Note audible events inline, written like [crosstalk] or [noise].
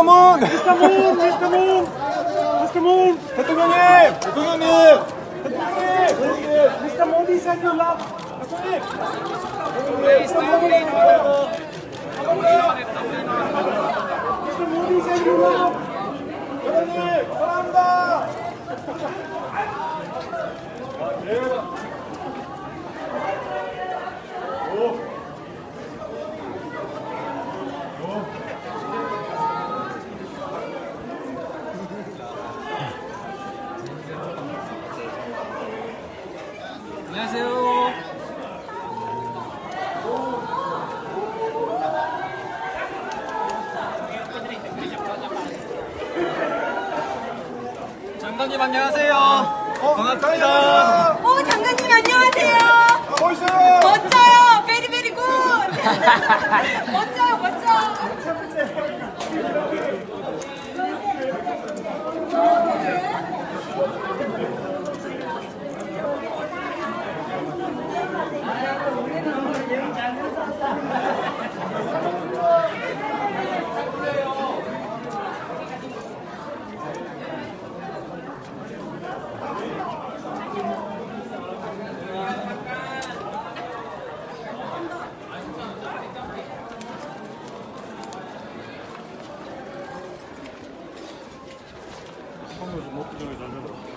미스터 문! 미스터 문, 미스터 문, 미스터 문, 대통령님! 대통령님! 대통령님! 미스터 모디. 미스터. 대통령님! 사랑합니다! 안녕하세요. 장관님 안녕하세요. 반갑습니다. 오 장관님 안녕하세요. 멋있어요! 멋져요. very very good. [laughs] 멋져요 멋져. 持ってないとだろ